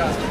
Yeah.